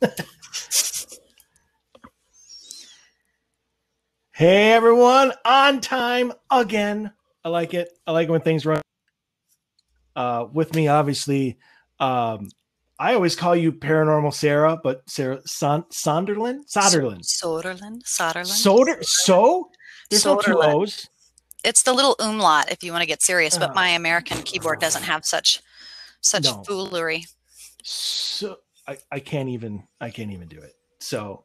hey everyone, on time again. I like it. I like when things run. Uh, with me, obviously, um, I always call you Paranormal Sarah, but Sarah Son- Sonderland, Soderland, Soderland, Soderland, Soder. So there's no two O's. It's the little umlaut if you want to get serious, but Oh. my American keyboard doesn't have such such No. foolery. So I, I can't even I can't even do it. So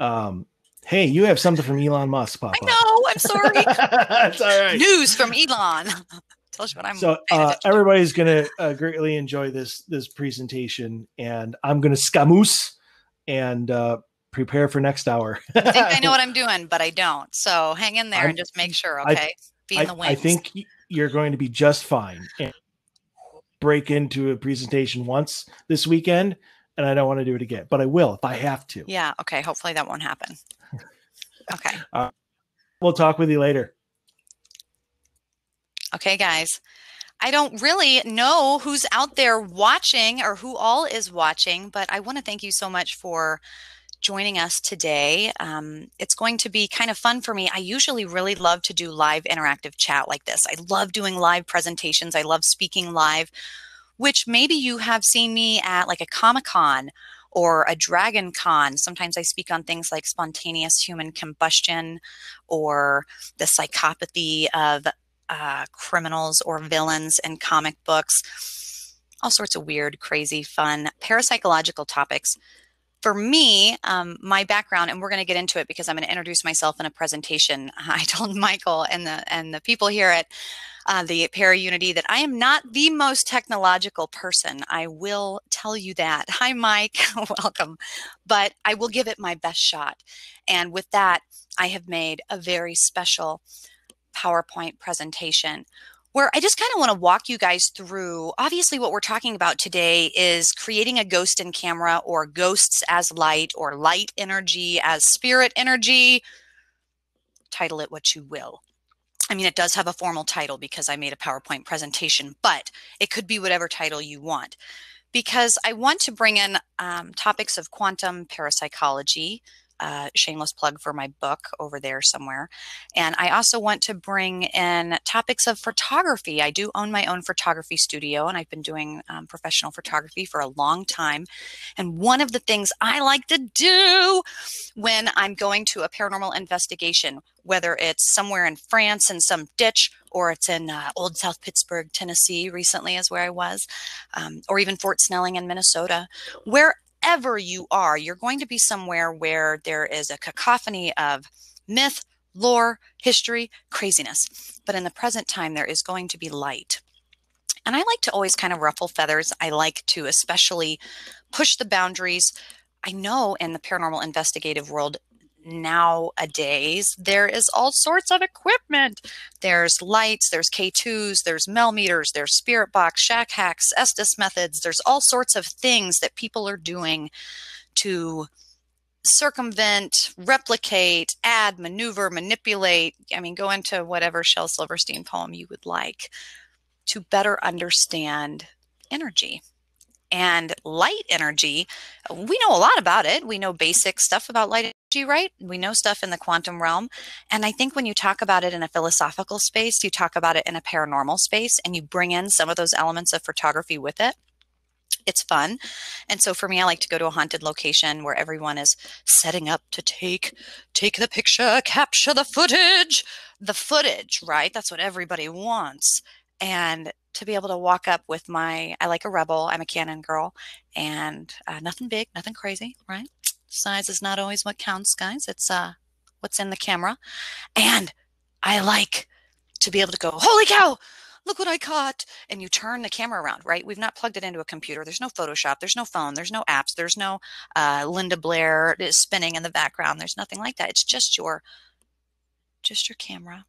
um hey, you have something from Elon Musk pop I know. I'm sorry. That's all right. News from Elon. Tells you what I'm. so uh, everybody's gonna uh, greatly enjoy this this presentation and i'm gonna scamoose and uh prepare for next hour I think I know what I'm doing, but I don't. So hang in there I'm- and just make sure. I- Okay, be in the wings. I think you're going to be just fine and break into a presentation once this weekend and i don't want to do it again but i will if i have to Yeah. Okay. Hopefully that won't happen. Okay. we'll talk with you later Okay, guys. I don't really know who's out there watching or who all is watching, but I want to thank you so much for joining us today. Um, it's going to be kind of fun for me. I usually really love to do live interactive chat like this. I love doing live presentations, I love speaking live, which maybe you have seen me at like a Comic Con or a Dragon Con. Sometimes I speak on things like spontaneous human combustion or the psychopathy of uh, criminals or villains in comic books, all sorts of weird, crazy, fun parapsychological topics. For me, um, my background, and we're going to get into it because I'm going to introduce myself in a presentation. I told Michael and the and the people here at uh, the Para Unity that I am not the most technological person. I will tell you that. Hi, Mike. Welcome. But I will give it my best shot. And with that, I have made a very special PowerPoint presentation where I just kind of want to walk you guys through. Obviously, what we're talking about today is creating a ghost in camera or ghosts as light or light energy as spirit energy. Title it what you will. I mean, it does have a formal title because I made a PowerPoint presentation, but it could be whatever title you want. Because I want to bring in um, topics of quantum parapsychology, uh, shameless plug for my book over there somewhere. And I also want to bring in topics of photography. I do own my own photography studio, and I've been doing um, professional photography for a long time. And one of the things I like to do when I'm going to a paranormal investigation, whether it's somewhere in France in some ditch, or it's in uh, Old South Pittsburgh, Tennessee, recently is where I was, um, or even Fort Snelling in Minnesota, where wherever you are, you're going to be somewhere where there is a cacophony of myth, lore, history, craziness. But in the present time, there is going to be light. And I like to always kind of ruffle feathers. I like to especially push the boundaries. I know in the paranormal investigative world, nowadays there is all sorts of equipment. There's lights there's k2s there's mel meters there's spirit box shack hacks estes methods. There's all sorts of things that people are doing to circumvent replicate add maneuver manipulate i mean go into whatever shel silverstein poem you would like to better understand energy and light energy we know a lot about it. We know mm-hmm. basic stuff about light energy right? We know stuff in the quantum realm. And i think when you talk about it in a philosophical space you talk about it in a paranormal space and you bring in some of those elements of photography with it it's fun. And so for me i like to go to a haunted location where everyone is setting up to take take the picture capture the footage the footage right? That's what everybody wants and to be able to walk up with my i like a rebel i'm a canon girl and uh, nothing big nothing crazy right? Size is not always what counts guys it's uh what's in the camera and i like to be able to go holy cow! Look what i caught! And you turn the camera around right? We've not plugged it into a computer there's no photoshop there's no phone there's no apps there's no uh, linda blair is spinning in the background there's nothing like that it's just your just your camera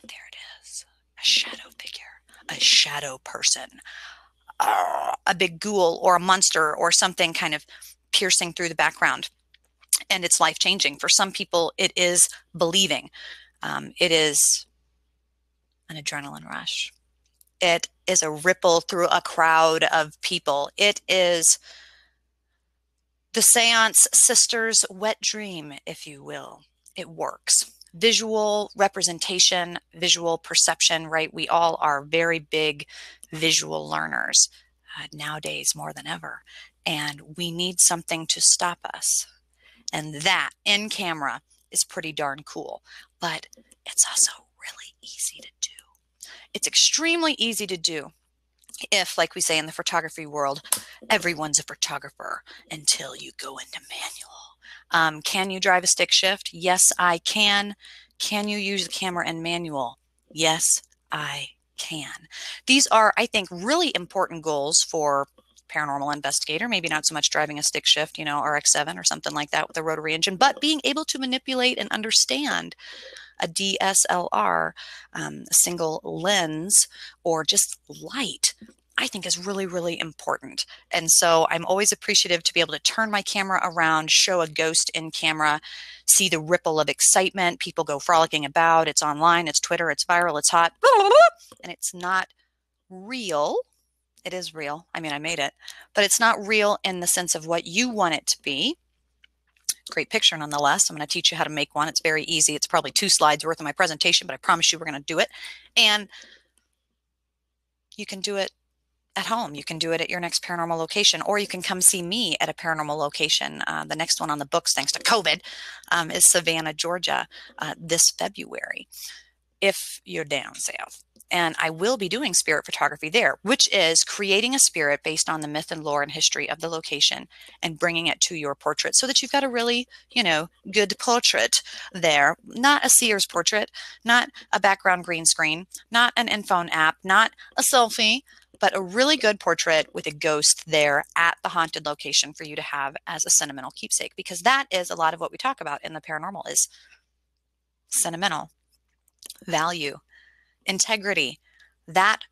and there it is a shadow figure a shadow person uh, a big ghoul or a monster or something kind of piercing through the background and it's life changing for some people it is believing um, it is an adrenaline rush it is a ripple through a crowd of people. It is the seance sister's wet dream, if you will. It works. Visual representation, visual perception, right? We all are very big visual learners uh, nowadays more than ever. And we need something to stop us. And that in camera is pretty darn cool. But it's also really easy to do. It's extremely easy to do if, like we say in the photography world, everyone's a photographer until you go into manual. Um, can you drive a stick shift? Yes, I can. Can you use the camera in manual? Yes, I can. These are, I think, really important goals for paranormal investigator, maybe not so much driving a stick shift, you know, RX7 or something like that with a rotary engine, but being able to manipulate and understand a DSLR, um, a single lens, or just light. I think is really, really important. And so I'm always appreciative to be able to turn my camera around, show a ghost in camera, see the ripple of excitement. People go frolicking about. It's online, it's Twitter, it's viral, it's hot, and it's not real. It is real. I mean, I made it, but it's not real in the sense of what you want it to be great picture nonetheless. I'm going to teach you how to make one. It's very easy. It's probably two slides worth of my presentation, but I promise you we're going to do it. And you can do it at home. You can do it at your next paranormal location, or you can come see me at a paranormal location. Uh, the next one on the books, thanks to COVID, um, is Savannah, Georgia, uh, this February, if you're down south and I will be doing spirit photography there, which is creating a spirit based on the myth and lore and history of the location and bringing it to your portrait so that you've got a really, you know, good portrait there. Not a Sears portrait, not a background green screen, not an iPhone app, not a selfie, but a really good portrait with a ghost there at the haunted location for you to have as a sentimental keepsake because that is a lot of what we talk about in the paranormal is sentimental value integrity, that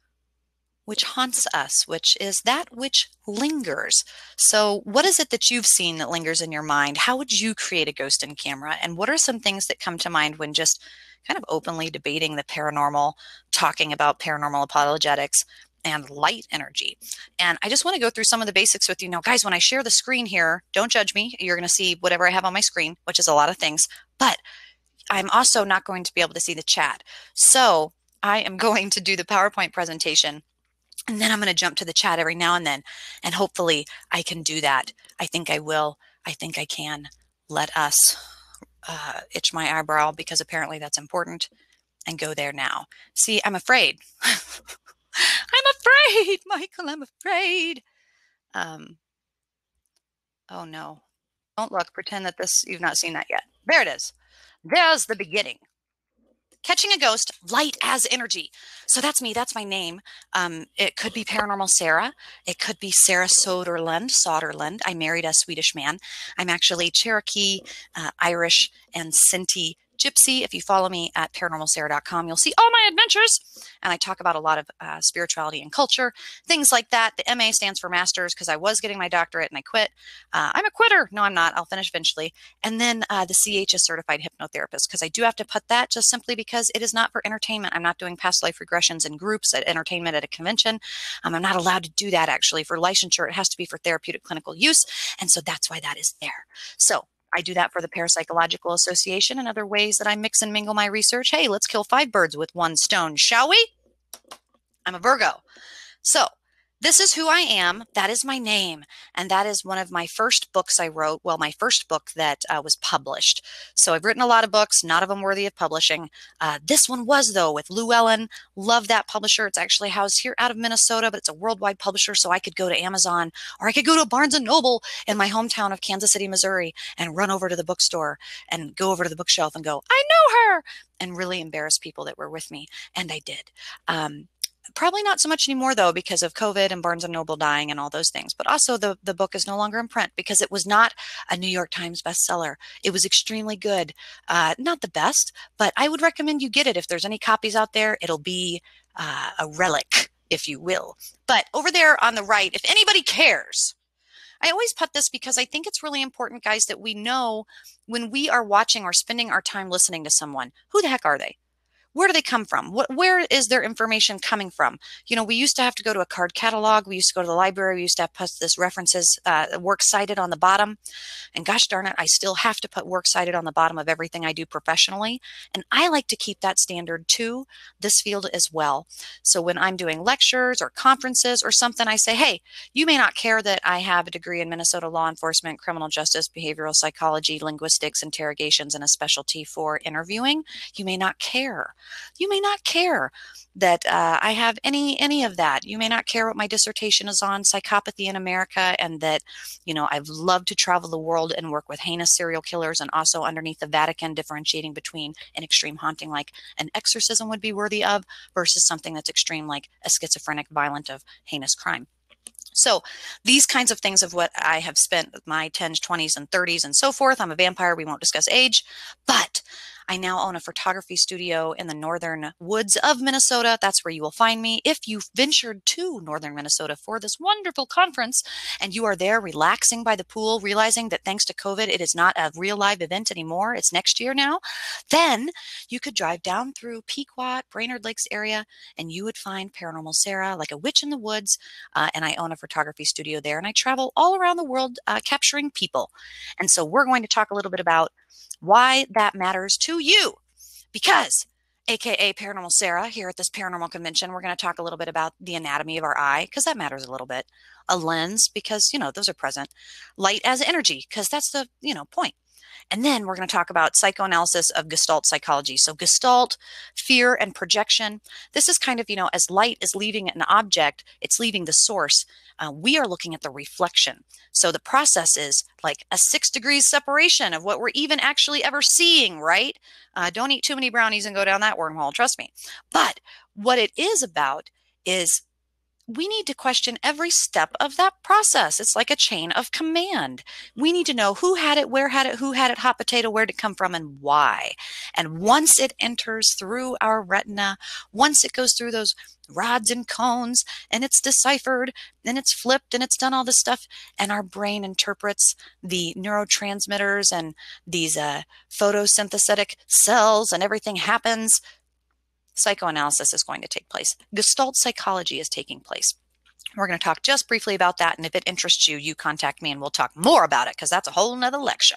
which haunts us, which is that which lingers. So, what is it that you've seen that lingers in your mind? How would you create a ghost in camera? And what are some things that come to mind when just kind of openly debating the paranormal, talking about paranormal apologetics? And light energy. And I just want to go through some of the basics with you. Now, guys, when I share the screen here, don't judge me. You're going to see whatever I have on my screen, which is a lot of things. But I'm also not going to be able to see the chat. So I am going to do the PowerPoint presentation and then I'm going to jump to the chat every now and then. And hopefully I can do that. I think I will. I think I can. Let us uh, itch my eyebrow because apparently that's important and go there now. See, I'm afraid. I'm afraid, Michael. I'm afraid. Um, oh no. Don't look. Pretend that this, you've not seen that yet. There it is. There's the beginning catching a ghost light as energy so that's me that's my name um, it could be paranormal sarah it could be sarah soderlund soderlund i married a swedish man i'm actually cherokee uh, irish and sinti Gypsy. If you follow me at paranormalsarah.com, you'll see all my adventures. And I talk about a lot of uh, spirituality and culture, things like that. The MA stands for Masters because I was getting my doctorate and I quit. Uh, I'm a quitter. No, I'm not. I'll finish eventually. And then uh, the CH is Certified Hypnotherapist because I do have to put that just simply because it is not for entertainment. I'm not doing past life regressions in groups at entertainment at a convention. Um, I'm not allowed to do that actually for licensure. It has to be for therapeutic clinical use. And so that's why that is there. So I do that for the Parapsychological Association and other ways that I mix and mingle my research. Hey, let's kill five birds with one stone, shall we? I'm a Virgo. So this is who I am. That is my name. And that is one of my first books I wrote. Well, my first book that uh, was published. So I've written a lot of books, none of them worthy of publishing. Uh, this one was, though, with Llewellyn. Love that publisher. It's actually housed here out of Minnesota, but it's a worldwide publisher. So I could go to Amazon or I could go to Barnes and Noble in my hometown of Kansas City, Missouri, and run over to the bookstore and go over to the bookshelf and go, I know her, and really embarrass people that were with me. And I did. Um, Probably not so much anymore though because of COVID and Barnes and Noble dying and all those things. But also the the book is no longer in print because it was not a New York Times bestseller. It was extremely good, uh, not the best, but I would recommend you get it if there's any copies out there. It'll be uh, a relic, if you will. But over there on the right, if anybody cares. I always put this because I think it's really important, guys, that we know when we are watching or spending our time listening to someone, who the heck are they? Where do they come from? What, where is their information coming from? You know, we used to have to go to a card catalog. We used to go to the library. We used to have put this references, uh, works cited on the bottom. And gosh darn it, I still have to put works cited on the bottom of everything I do professionally. And I like to keep that standard to this field as well. So when I'm doing lectures or conferences or something, I say, hey, you may not care that I have a degree in Minnesota law enforcement, criminal justice, behavioral psychology, linguistics, interrogations, and a specialty for interviewing. You may not care. You may not care that uh, I have any any of that. You may not care what my dissertation is on psychopathy in America, and that you know I've loved to travel the world and work with heinous serial killers, and also underneath the Vatican, differentiating between an extreme haunting like an exorcism would be worthy of versus something that's extreme like a schizophrenic, violent of heinous crime. So these kinds of things of what I have spent my 10s, 20s, and 30s and so forth. I'm a vampire. We won't discuss age, but I now own a photography studio in the northern woods of Minnesota. That's where you will find me. If you ventured to northern Minnesota for this wonderful conference and you are there relaxing by the pool, realizing that thanks to COVID, it is not a real live event anymore, it's next year now, then you could drive down through Pequot, Brainerd Lakes area, and you would find Paranormal Sarah like a witch in the woods. Uh, and I own a photography studio there, and I travel all around the world uh, capturing people. And so we're going to talk a little bit about why that matters to you. Because, AKA Paranormal Sarah, here at this paranormal convention, we're going to talk a little bit about the anatomy of our eye, because that matters a little bit. A lens, because, you know, those are present. Light as energy, because that's the, you know, point. And then we're going to talk about psychoanalysis of Gestalt psychology. So, Gestalt, fear, and projection. This is kind of, you know, as light is leaving an object, it's leaving the source. Uh, we are looking at the reflection. So, the process is like a six degrees separation of what we're even actually ever seeing, right? Uh, don't eat too many brownies and go down that wormhole, trust me. But what it is about is we need to question every step of that process. It's like a chain of command. We need to know who had it, where had it, who had it, hot potato, where did it come from, and why. And once it enters through our retina, once it goes through those rods and cones, and it's deciphered, and it's flipped, and it's done all this stuff, and our brain interprets the neurotransmitters and these uh, photosynthetic cells, and everything happens psychoanalysis is going to take place. Gestalt psychology is taking place. We're going to talk just briefly about that. And if it interests you, you contact me and we'll talk more about it because that's a whole nother lecture.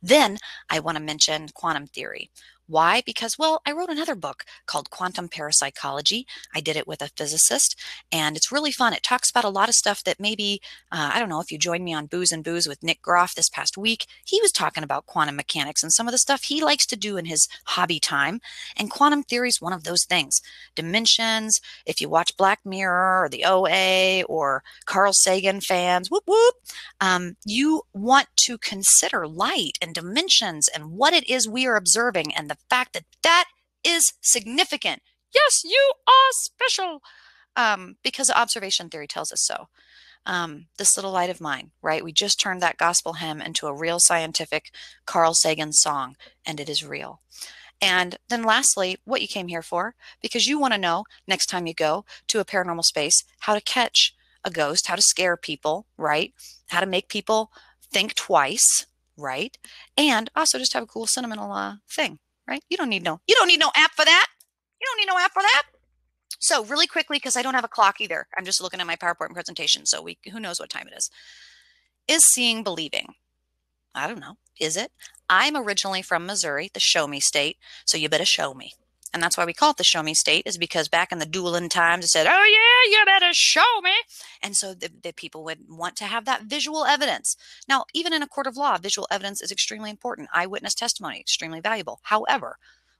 Then I want to mention quantum theory. Why? Because, well, I wrote another book called Quantum Parapsychology. I did it with a physicist, and it's really fun. It talks about a lot of stuff that maybe, uh, I don't know, if you joined me on Booze and Booze with Nick Groff this past week, he was talking about quantum mechanics and some of the stuff he likes to do in his hobby time. And quantum theory is one of those things. Dimensions, if you watch Black Mirror or the OA or Carl Sagan fans, whoop, whoop, um, you want to consider light and dimensions and what it is we are observing and the fact that that is significant. Yes, you are special um, because observation theory tells us so. Um, this little light of mine, right? We just turned that gospel hymn into a real scientific Carl Sagan song, and it is real. And then lastly, what you came here for, because you want to know next time you go to a paranormal space how to catch a ghost, how to scare people, right? How to make people think twice, right? And also just have a cool sentimental uh, thing, right? You don't need no you don't need no app for that. You don't need no app for that. So really quickly, because I don't have a clock either. I'm just looking at my PowerPoint presentation. So we who knows what time it is. Is seeing believing? I don't know. Is it? I'm originally from Missouri, the show me state. So you better show me. And that's why we call it the show me state, is because back in the dueling times, it said, oh, yeah, you better show me. And so the, the, people would want to have that visual evidence. Now, even in a court of law, visual evidence is extremely important. Eyewitness testimony, extremely valuable. However,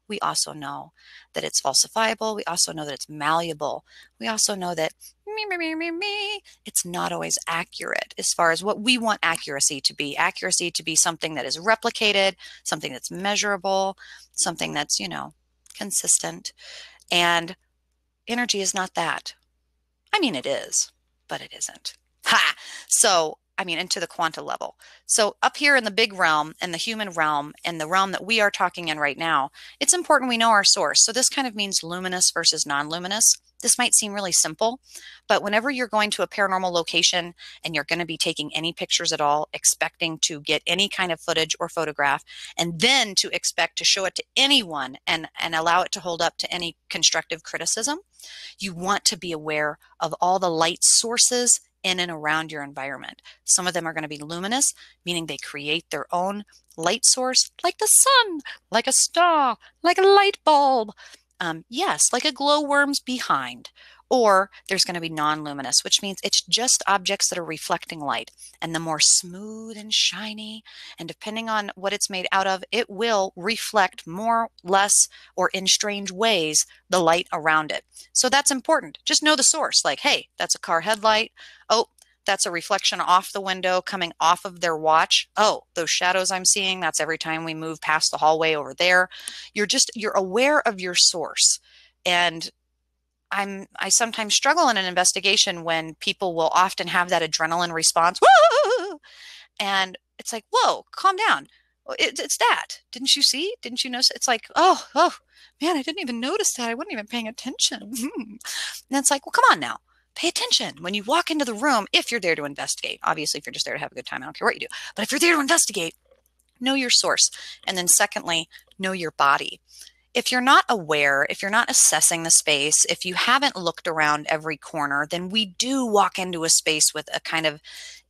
we also know that it's falsifiable. We also know that it's malleable. We also know that me, me, me, me, me, it's not always accurate as far as what we want accuracy to be. Accuracy to be something that is replicated, something that's measurable, something that's, you know, consistent. And energy is not that. I mean, it is, but it isn't. Ha! So I mean, into the quanta level. So, up here in the big realm and the human realm and the realm that we are talking in right now, it's important we know our source. So, this kind of means luminous versus non luminous. This might seem really simple, but whenever you're going to a paranormal location and you're going to be taking any pictures at all, expecting to get any kind of footage or photograph, and then to expect to show it to anyone and, and allow it to hold up to any constructive criticism, you want to be aware of all the light sources in and around your environment. Some of them are going to be luminous, meaning they create their own light source, like the sun, like a star, like a light bulb. Um, yes, like a glowworm's behind. Or there's going to be non luminous, which means it's just objects that are reflecting light. And the more smooth and shiny, and depending on what it's made out of, it will reflect more, less, or in strange ways the light around it. So that's important. Just know the source. Like, hey, that's a car headlight. Oh, that's a reflection off the window coming off of their watch. Oh, those shadows I'm seeing, that's every time we move past the hallway over there. You're just you're aware of your source. And I'm I sometimes struggle in an investigation when people will often have that adrenaline response. Whoa! And it's like, whoa, calm down. Oh, it, it's that. Didn't you see? Didn't you notice? It's like, oh, oh, man, I didn't even notice that. I wasn't even paying attention. and it's like, well, come on now. Pay attention when you walk into the room if you're there to investigate. Obviously, if you're just there to have a good time, I don't care what you do. But if you're there to investigate, know your source. And then, secondly, know your body if you're not aware, if you're not assessing the space, if you haven't looked around every corner, then we do walk into a space with a kind of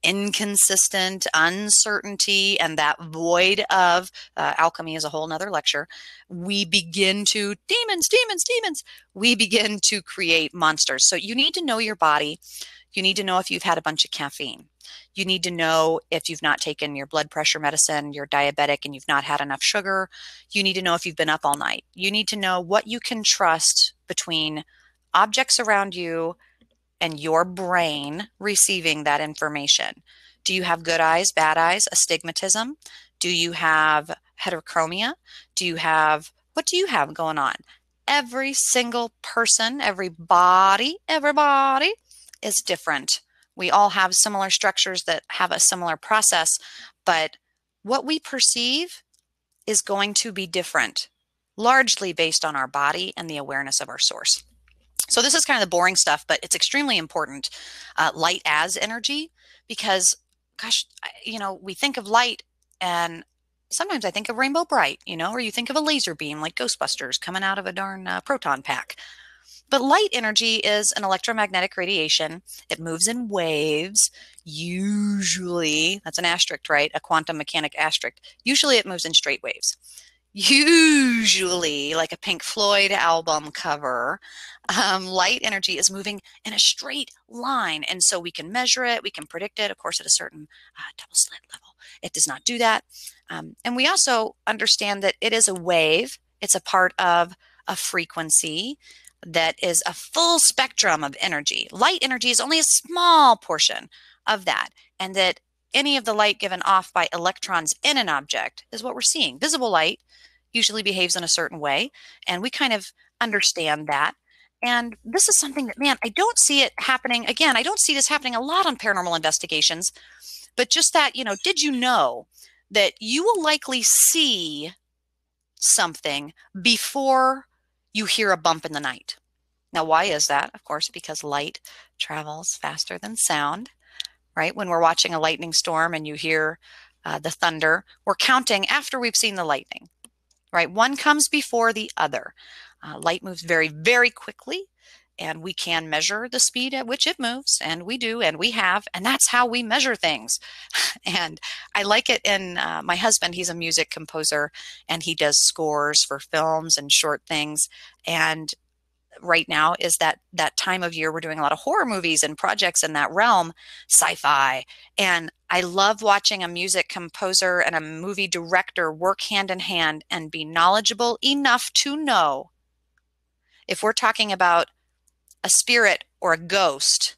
inconsistent uncertainty and that void of uh, alchemy is a whole nother lecture. We begin to demons demons demons! We begin to create monsters. So you need to know your body. You need to know if you've had a bunch of caffeine you need to know if you've not taken your blood pressure medicine, you're diabetic and you've not had enough sugar. You need to know if you've been up all night. You need to know what you can trust between objects around you and your brain receiving that information. Do you have good eyes, bad eyes, astigmatism? Do you have heterochromia? Do you have, what do you have going on? Every single person, every body, everybody is different. We all have similar structures that have a similar process, but what we perceive is going to be different, largely based on our body and the awareness of our source. So, this is kind of the boring stuff, but it's extremely important. Uh, light as energy, because, gosh, you know, we think of light and sometimes I think of Rainbow Brite, you know, or you think of a laser beam like Ghostbusters coming out of a darn uh, proton pack. But light energy is an electromagnetic radiation. It moves in waves. Usually, that's an asterisk, right? A quantum mechanic asterisk. Usually, it moves in straight waves. Usually, like a Pink Floyd album cover, um, light energy is moving in a straight line. And so we can measure it, we can predict it, of course, at a certain uh, double slit level. It does not do that. Um, and we also understand that it is a wave, it's a part of a frequency that is a full spectrum of energy. Light energy is only a small portion of that, and that any of the light given off by electrons in an object is what we're seeing. Visible light usually behaves in a certain way, and we kind of understand that. And this is something that, man, I don't see it happening. Again, I don't see this happening a lot on paranormal investigations, but just that, you know, did you know that you will likely see something before you hear a bump in the night. Now, why is that? Of course, because light travels faster than sound, right? When we're watching a lightning storm and you hear uh, the thunder, we're counting after we've seen the lightning, right? One comes before the other. Uh, light moves very, very quickly, and we can measure the speed at which it moves, and we do, and we have, and that's how we measure things. and I like it in uh, my husband, he's a music composer, and he does scores for films and short things. And right now is that that time of year we're doing a lot of horror movies and projects in that realm sci-fi and i love watching a music composer and a movie director work hand in hand and be knowledgeable enough to know if we're talking about a spirit or a ghost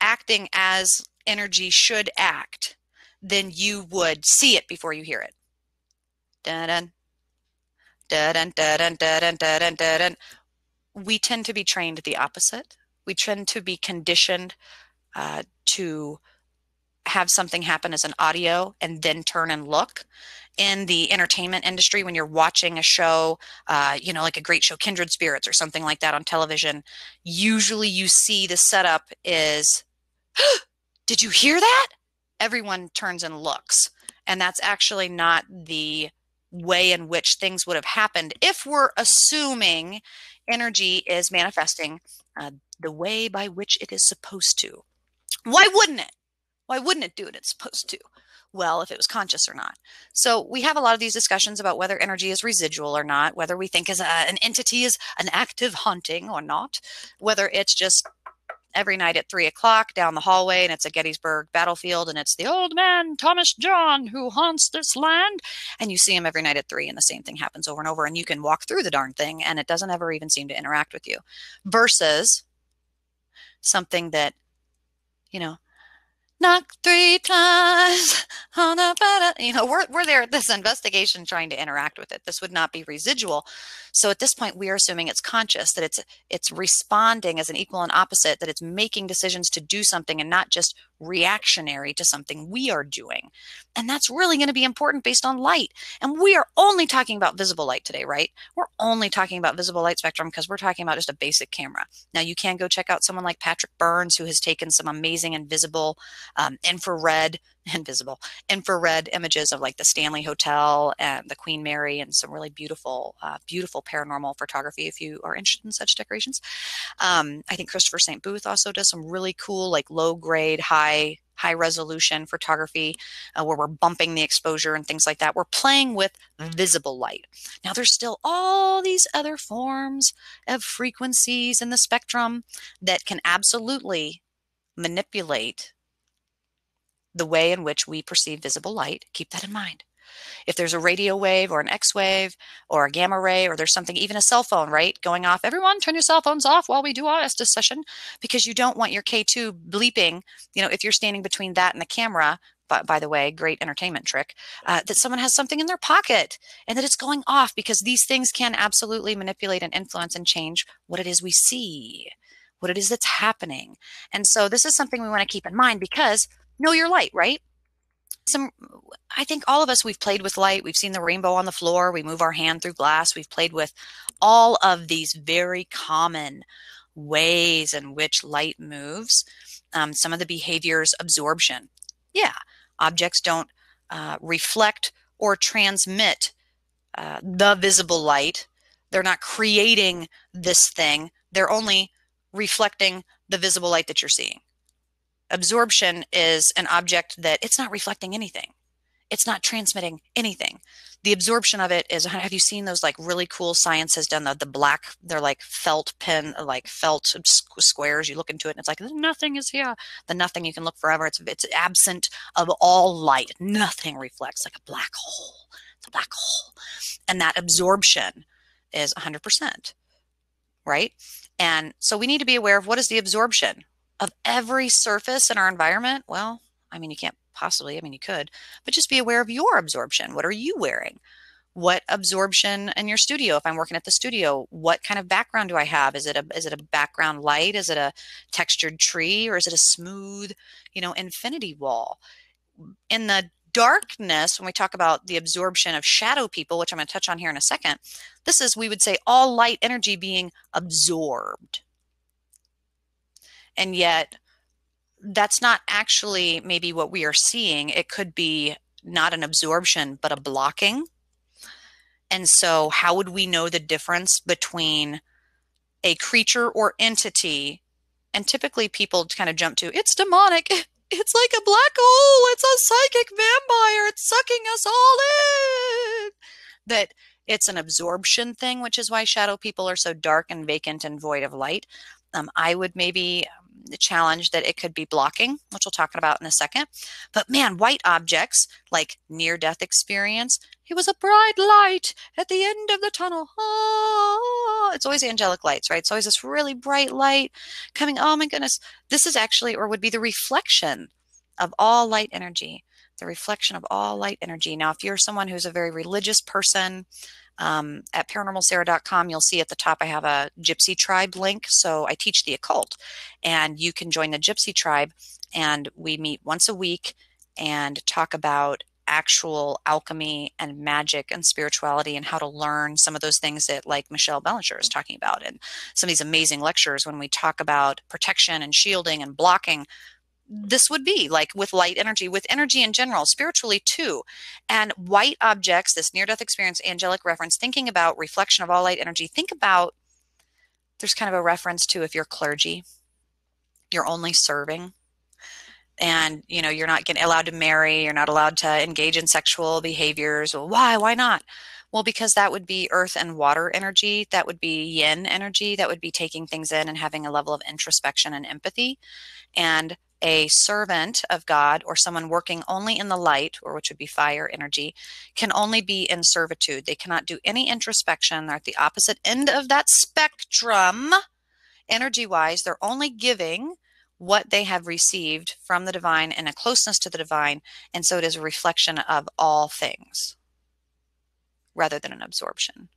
acting as energy should act, then you would see it before you hear it. Dun dun dun dun dun dun dun dun. We tend to be trained the opposite. We tend to be conditioned uh, to have something happen as an audio and then turn and look in the entertainment industry when you're watching a show uh, you know like a great show kindred spirits or something like that on television usually you see the setup is did you hear that? Everyone turns and looks. And that's actually not the way in which things would have happened if we're assuming energy is manifesting uh, the way by which it is supposed to. Why wouldn't it? Why wouldn't it do what it's supposed to well if it was conscious or not. So we have a lot of these discussions about whether energy is residual or not, whether we think as an entity is an active haunting or not, whether it's just every night at three o'clock down the hallway and it's a Gettysburg battlefield and it's the old man Thomas John who haunts this land and you see him every night at three and the same thing happens over and over and you can walk through the darn thing and it doesn't ever even seem to interact with you versus something that you know knock three times on the bottom. You know, we're, we're there at this investigation trying to interact with it. This would not be residual. So at this point, we are assuming it's conscious, that it's it's responding as an equal and opposite, that it's making decisions to do something and not just reactionary to something we are doing. And that's really going to be important based on light. And we are only talking about visible light today, right? We're only talking about visible light spectrum because we're talking about just a basic camera. Now, you can go check out someone like Patrick Burns, who has taken some amazing invisible um, infrared invisible infrared images of like the Stanley Hotel and the Queen Mary and some really beautiful, uh, beautiful paranormal photography if you are interested in such decorations. Um, I think Christopher St. Booth also does some really cool, like low grade, high high resolution photography uh, where we're bumping the exposure and things like that. We're playing with visible light. Now, there's still all these other forms of frequencies in the spectrum that can absolutely manipulate the way in which we perceive visible light. Keep that in mind. If there's a radio wave or an X wave or a gamma ray, or there's something, even a cell phone, right, going off, everyone turn your cell phones off while we do our Estes session because you don't want your K2 bleeping. You know, if you're standing between that and the camera, but by the way, great entertainment trick, uh, that someone has something in their pocket and that it's going off because these things can absolutely manipulate and influence and change what it is we see, what it is that's happening. And so this is something we want to keep in mind because know your light, right? Some, I think all of us, we've played with light. We've seen the rainbow on the floor. We move our hand through glass. We've played with all of these very common ways in which light moves. Um, some of the behaviors, absorption. Yeah, objects don't uh, reflect or transmit uh, the visible light. They're not creating this thing. They're only reflecting the visible light that you're seeing absorption is an object that it's not reflecting anything. It's not transmitting anything. The absorption of it is have you seen those like really cool science has done the, the black they're like felt pen like felt squares you look into it and it's like nothing is here. The nothing you can look forever it's it's absent of all light. Nothing reflects like a black hole. It's a black hole. And that absorption is 100% right? And so we need to be aware of what is the absorption of every surface in our environment? Well, I mean, you can't possibly, I mean, you could, but just be aware of your absorption. What are you wearing? What absorption in your studio? If I'm working at the studio, what kind of background do I have? Is it a is it a background light? Is it a textured tree or is it a smooth, you know, infinity wall? In the darkness, when we talk about the absorption of shadow people, which I'm going to touch on here in a second, this is we would say all light energy being absorbed and yet that's not actually maybe what we are seeing. It could be not an absorption but a blocking. And so how would we know the difference between a creature or entity? And typically people kind of jump to it's demonic. It's like a black hole. It's a psychic vampire. It's sucking us all in. That it's an absorption thing which is why shadow people are so dark and vacant and void of light. Um, i would maybe the challenge that it could be blocking, which we'll talk about in a second. But man, white objects like near death experience, it was a bright light at the end of the tunnel. Oh, it's always angelic lights, right? It's always this really bright light coming. Oh my goodness. This is actually, or would be the reflection of all light energy, the reflection of all light energy. Now, if you're someone who's a very religious person, um, at paranormalsarah.com, you'll see at the top I have a Gypsy Tribe link. So I teach the occult, and you can join the Gypsy Tribe And we meet once a week and talk about actual alchemy and magic and spirituality and how to learn some of those things that like Michelle Belanger is talking about and some of these amazing lectures when we talk about protection and shielding and blocking this would be like with light energy with energy in general spiritually too. And white objects this near death experience angelic reference thinking about reflection of all light energy think about there's kind of a reference to if you're clergy you're only serving and you know you're not getting allowed to marry you're not allowed to engage in sexual behaviors well why why not? Well because that would be earth and water energy that would be yin energy that would be taking things in and having a level of introspection and empathy. And a servant of God or someone working only in the light, or which would be fire energy, can only be in servitude. They cannot do any introspection. They're at the opposite end of that spectrum, energy wise. They're only giving what they have received from the divine and a closeness to the divine. And so it is a reflection of all things rather than an absorption.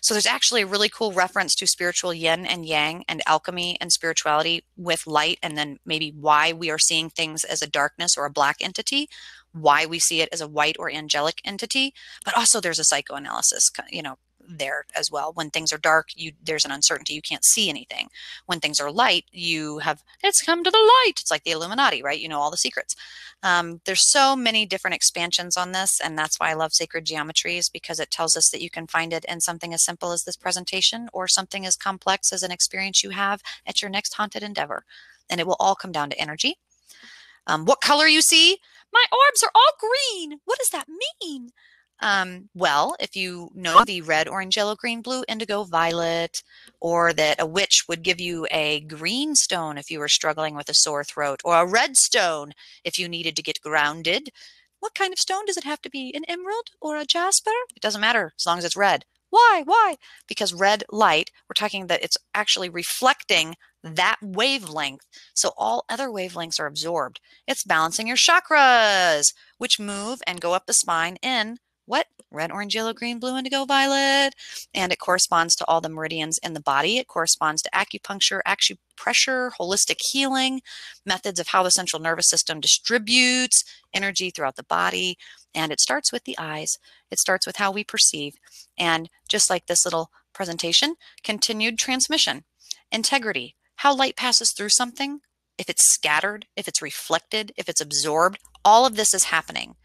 So there's actually a really cool reference to spiritual yin and yang and alchemy and spirituality with light, and then maybe why we are seeing things as a darkness or a black entity, why we see it as a white or angelic entity. But also there's a psychoanalysis, you know, there as well. When things are dark, you there's an uncertainty. You can't see anything. When things are light, you have it's come to the light. It's like the Illuminati, right? You know all the secrets. Um, there's so many different expansions on this, and that's why I love sacred geometries because it tells us that you can find it in something as simple as this presentation or something as complex as an experience you have at your next haunted endeavor, and it will all come down to energy. Um, what color you see? My orbs are all green. What does that mean? Um, well, if you know the red, orange, yellow, green, blue, indigo, violet, or that a witch would give you a green stone if you were struggling with a sore throat, or a red stone if you needed to get grounded. What kind of stone does it have to be? An emerald or a jasper? It doesn't matter as long as it's red. Why? Why? Because red light, we're talking that it's actually reflecting that wavelength. So all other wavelengths are absorbed. It's balancing your chakras, which move and go up the spine in what? Red, orange, yellow, green, blue, indigo, violet. And it corresponds to all the meridians in the body. It corresponds to acupuncture, acupressure, holistic healing, methods of how the central nervous system distributes energy throughout the body. And it starts with the eyes. It starts with how we perceive. And just like this little presentation, continued transmission, integrity, how light passes through something, if it's scattered, if it's reflected, if it's absorbed, all of this is happening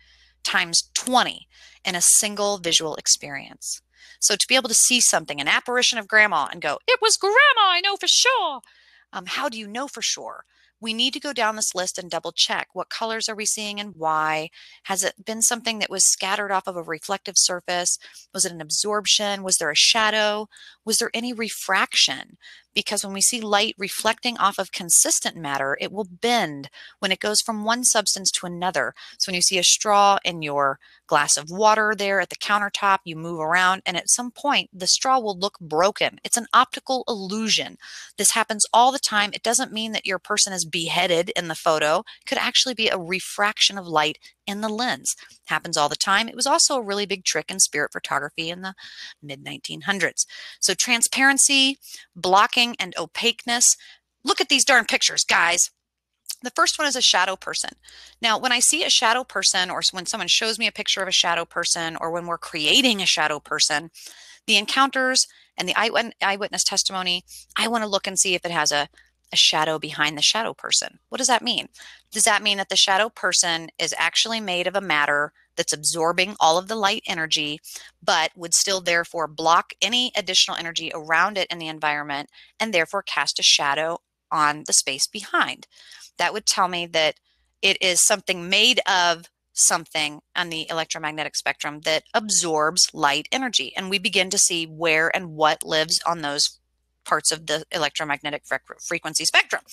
times 20 in a single visual experience. So to be able to see something, an apparition of grandma, and go, it was grandma, I know for sure. Um, how do you know for sure? we need to go down this list and double check what colors are we seeing and why has it been something that was scattered off of a reflective surface was it an absorption was there a shadow was there any refraction because when we see light reflecting off of consistent matter it will bend when it goes from one substance to another. So when you see a straw in your glass of water there at the countertop you move around and at some point the straw will look broken. It's an optical illusion. This happens all the time. It doesn't mean that your person is beheaded in the photo. It could actually be a refraction of light in the lens. Happens all the time. It was also a really big trick in spirit photography in the mid 1900s. So transparency, blocking, and opaqueness. Look at these darn pictures, guys. The first one is a shadow person. Now, when I see a shadow person, or when someone shows me a picture of a shadow person, or when we're creating a shadow person, the encounters and the eyewitness testimony, I want to look and see if it has a a shadow behind the shadow person. What does that mean? Does that mean that the shadow person is actually made of a matter that's absorbing all of the light energy, but would still therefore block any additional energy around it in the environment and therefore cast a shadow on the space behind? That would tell me that it is something made of something on the electromagnetic spectrum that absorbs light energy. And we begin to see where and what lives on those parts of the electromagnetic frequency spectrum.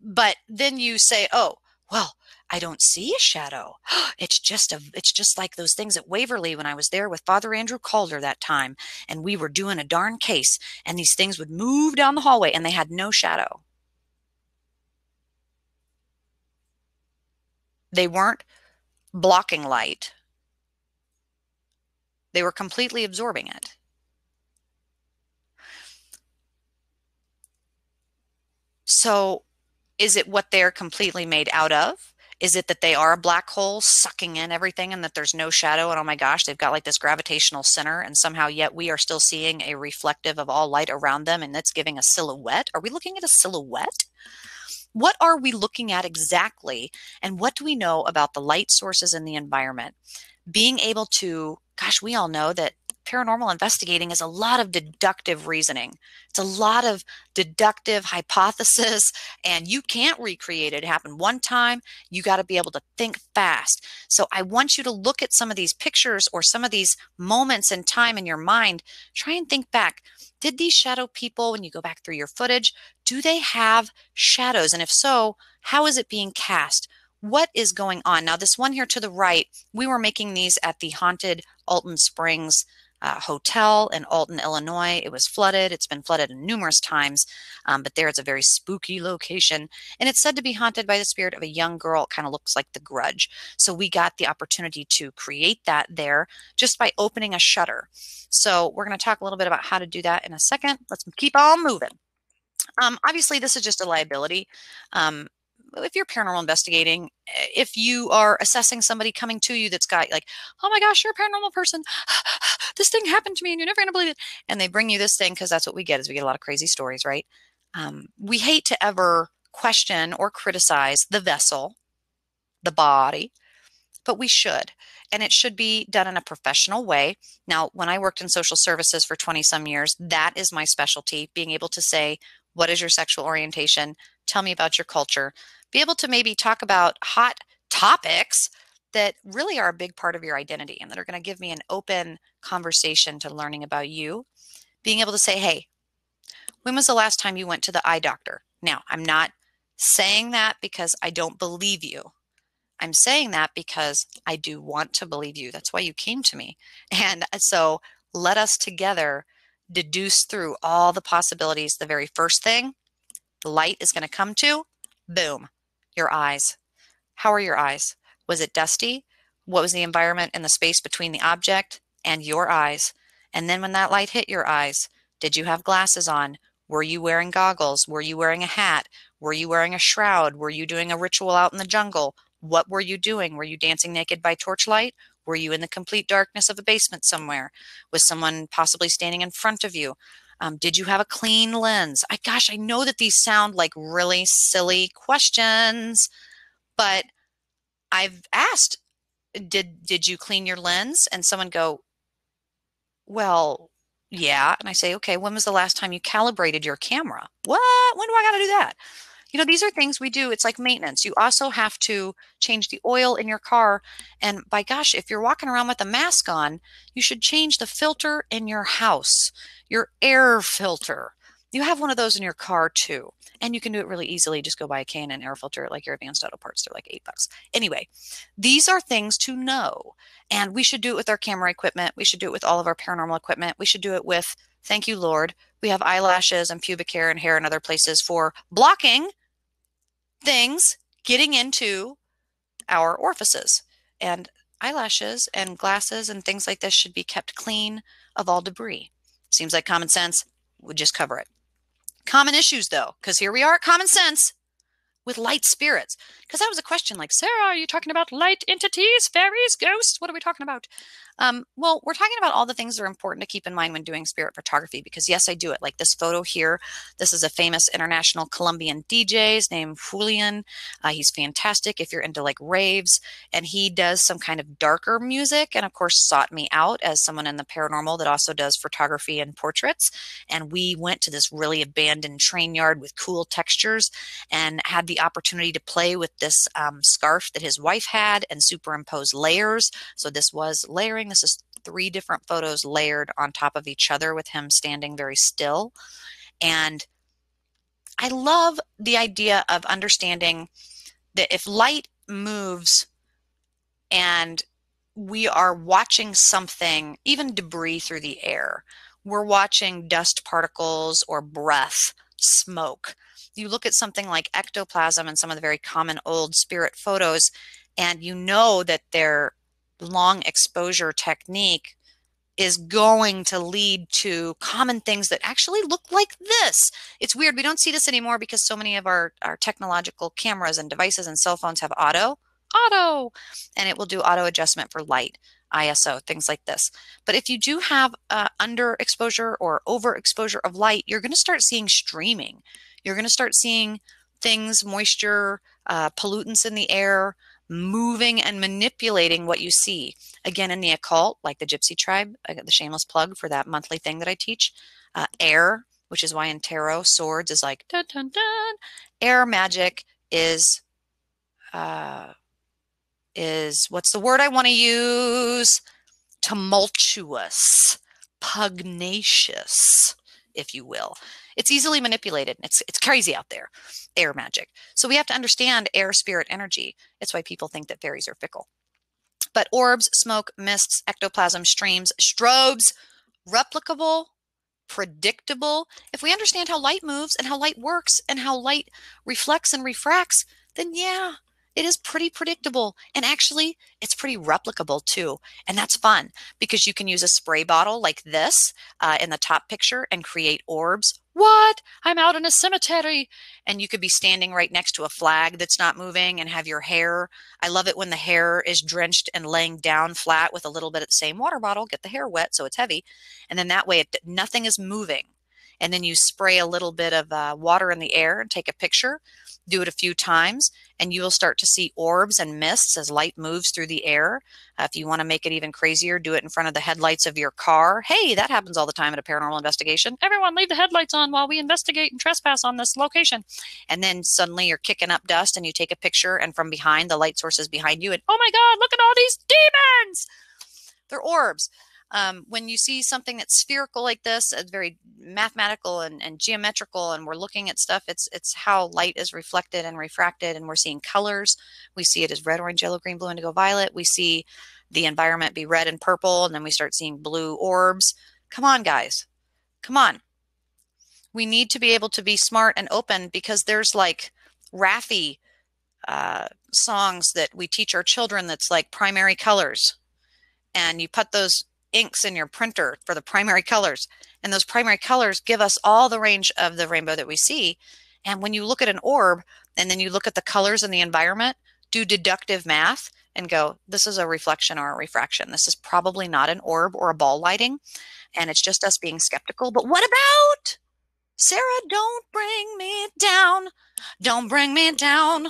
But then you say, oh, well, I don't see a shadow. It's just a it's just like those things at Waverly when I was there with Father Andrew Calder that time and we were doing a darn case and these things would move down the hallway and they had no shadow. They weren't blocking light. They were completely absorbing it. So is it what they're completely made out of? Is it that they are a black hole sucking in everything and that there's no shadow? And oh my gosh, they've got like this gravitational center, and somehow yet we are still seeing a reflective of all light around them, and that's giving a silhouette. Are we looking at a silhouette? What are we looking at exactly? And what do we know about the light sources in the environment? Being able to, gosh, we all know that paranormal investigating is a lot of deductive reasoning. It's a lot of deductive hypothesis, and you can't recreate it. It happened one time. You got to be able to think fast. So I want you to look at some of these pictures or some of these moments in time in your mind. Try and think back. Did these shadow people, when you go back through your footage, do they have shadows? And if so, how is it being cast? what is going on? Now, this one here to the right, we were making these at the haunted Alton Springs uh, hotel in Alton, Illinois. It was flooded. It's been flooded numerous times, um, but there it's a very spooky location. And it's said to be haunted by the spirit of a young girl. It kind of looks like the grudge. So we got the opportunity to create that there just by opening a shutter. So we're going to talk a little bit about how to do that in a second. Let's keep on moving. Um, obviously, this is just a liability. Um, if you're paranormal investigating, eh, if you are assessing somebody coming to you that's got like, oh my gosh, you're a paranormal person. this thing happened to me and you're never going to believe it. And they bring you this thing because that's what we get is we get a lot of crazy stories, right? Um, we hate to ever question or criticize the vessel, the body, but we should. And it should be done in a professional way. Now, when I worked in social services for 20 some years, that is my specialty, being able to say, what is your sexual orientation? Tell me about your culture be able to maybe talk about hot topics that really are a big part of your identity and that are going to give me an open conversation to learning about you. Being able to say, hey, when was the last time you went to the eye doctor? Now, I'm not saying that because I don't believe you. I'm saying that because I do want to believe you. That's why you came to me. And uh, so let us together deduce through all the possibilities. The very first thing the light is going to come to, boom, your eyes. How are your eyes? Was it dusty? What was the environment and the space between the object and your eyes? And then when that light hit your eyes, did you have glasses on? Were you wearing goggles? Were you wearing a hat? Were you wearing a shroud? Were you doing a ritual out in the jungle? What were you doing? Were you dancing naked by torchlight? Were you in the complete darkness of a basement somewhere? Was someone possibly standing in front of you? Um, did you have a clean lens? I gosh, I know that these sound like really silly questions, but I've asked, did did you clean your lens? And someone go, well, yeah. And I say, okay, when was the last time you calibrated your camera? What? When do I got to do that? You know these are things we do it's like maintenance you also have to change the oil in your car and by gosh if you're walking around with a mask on you should change the filter in your house your air filter. You have one of those in your car too and you can do it really easily just go buy a K&N air filter like your advanced auto parts they're like eight bucks. Anyway these are things to know and we should do it with our camera equipment we should do it with all of our paranormal equipment we should do it with thank you lord we have eyelashes and pubic hair and hair in other places for blocking things getting into our orifices. And eyelashes and glasses and things like this should be kept clean of all debris. Seems like common sense would just cover it. Common issues, though, because here we are at common sense with light spirits. Because that was a question like, Sarah, are you talking about light entities, fairies, ghosts? What are we talking about? Um, well, we're talking about all the things that are important to keep in mind when doing spirit photography because, yes, I do it. Like this photo here, this is a famous international Colombian DJ's named Julian. Uh, he's fantastic if you're into like raves, and he does some kind of darker music. And of course, sought me out as someone in the paranormal that also does photography and portraits. And we went to this really abandoned train yard with cool textures and had the opportunity to play with this um, scarf that his wife had and superimpose layers. So this was layering this is three different photos layered on top of each other with him standing very still. And I love the idea of understanding that if light moves and we are watching something, even debris through the air, we're watching dust particles or breath, smoke. You look at something like ectoplasm and some of the very common old spirit photos, and you know that they're long exposure technique is going to lead to common things that actually look like this. It's weird. We don't see this anymore because so many of our, our technological cameras and devices and cell phones have auto, auto, and it will do auto adjustment for light. ISO, things like this. But if you do have uh, underexposure or overexposure of light, you're going to start seeing streaming. You're going to start seeing things, moisture, uh, pollutants in the air, moving and manipulating what you see. Again, in the occult, like the Gypsy tribe, I got the shameless plug for that monthly thing that I teach. Uh, air, which is why in tarot, swords is like dun dun dun. Air magic is uh, is what's the word I want to use? Tumultuous, pugnacious, if you will. It's easily manipulated. It's it's crazy out there. Air magic. So we have to understand air spirit energy. It's why people think that fairies are fickle. But orbs, smoke, mists, ectoplasm, streams, strobes, replicable, predictable. If we understand how light moves and how light works and how light reflects and refracts, then yeah, it is pretty predictable. And actually, it's pretty replicable too. And that's fun because you can use a spray bottle like this uh, in the top picture and create orbs. What? I'm out in a cemetery. And you could be standing right next to a flag that's not moving and have your hair. I love it when the hair is drenched and laying down flat with a little bit of the same water bottle, get the hair wet so it's heavy. And then that way, it, nothing is moving and then you spray a little bit of uh, water in the air and take a picture. Do it a few times, and you will start to see orbs and mists as light moves through the air. Uh, if you want to make it even crazier, do it in front of the headlights of your car. Hey, that happens all the time at a paranormal investigation. Everyone, leave the headlights on while we investigate and trespass on this location. And then suddenly you're kicking up dust, and you take a picture, and from behind, the light source is behind you, and oh my God, look at all these demons! They're orbs. Um, when you see something that's spherical like this, it's very mathematical and, and geometrical, and we're looking at stuff, it's it's how light is reflected and refracted, and we're seeing colors. We see it as red, orange, yellow, green, blue, indigo, violet. We see the environment be red and purple, and then we start seeing blue orbs. Come on, guys. Come on. We need to be able to be smart and open because there's like Raffi uh, songs that we teach our children that's like primary colors. And you put those inks in your printer for the primary colors. And those primary colors give us all the range of the rainbow that we see. And when you look at an orb and then you look at the colors in the environment, do deductive math and go, this is a reflection or a refraction. This is probably not an orb or a ball lighting. And it's just us being skeptical. But what about Sarah? Don't bring me down. Don't bring me down.